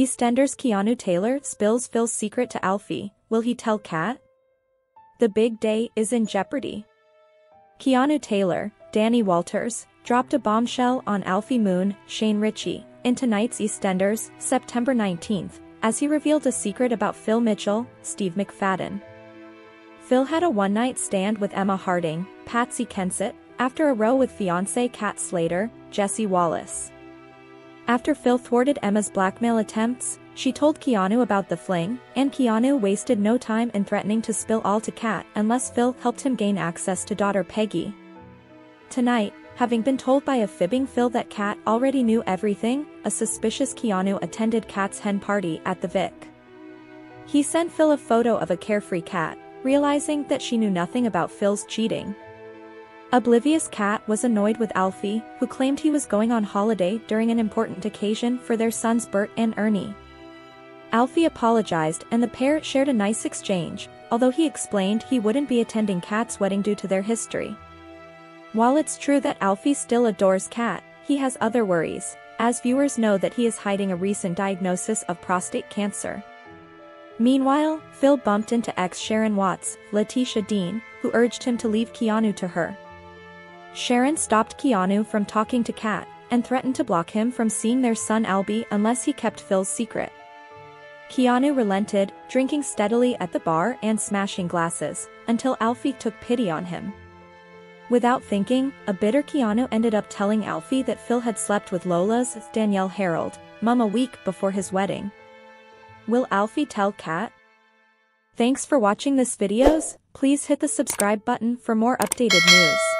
EastEnders Keanu Taylor spills Phil's secret to Alfie, will he tell Kat? The big day is in jeopardy. Keanu Taylor, Danny Walters, dropped a bombshell on Alfie Moon, Shane Richie, in tonight's EastEnders, September 19th, as he revealed a secret about Phil Mitchell, Steve McFadden. Phil had a one-night stand with Emma Harding, Patsy Kensit, after a row with fiancée Kat Slater, Jessie Wallace. After Phil thwarted Emma's blackmail attempts, she told Keanu about the fling, and Keanu wasted no time in threatening to spill all to Kat unless Phil helped him gain access to daughter Peggy. Tonight, having been told by a fibbing Phil that Kat already knew everything, a suspicious Keanu attended Kat's hen party at the Vic. He sent Phil a photo of a carefree Kat, realizing that she knew nothing about Phil's cheating, Oblivious Kat was annoyed with Alfie, who claimed he was going on holiday during an important occasion for their sons Bert and Ernie. Alfie apologized and the pair shared a nice exchange, although he explained he wouldn't be attending Kat's wedding due to their history. While it's true that Alfie still adores Kat, he has other worries, as viewers know that he is hiding a recent diagnosis of prostate cancer. Meanwhile, Phil bumped into ex Sharon Watts, Letitia Dean, who urged him to leave Keanu to her. Sharon stopped Keanu from talking to Kat, and threatened to block him from seeing their son Albie unless he kept Phil's secret. Keanu relented, drinking steadily at the bar and smashing glasses, until Alfie took pity on him. Without thinking, a bitter Keanu ended up telling Alfie that Phil had slept with Lola's Danielle Harold, mum a week before his wedding. Will Alfie tell Kat? Thanks for watching this videos, please hit the subscribe button for more updated news.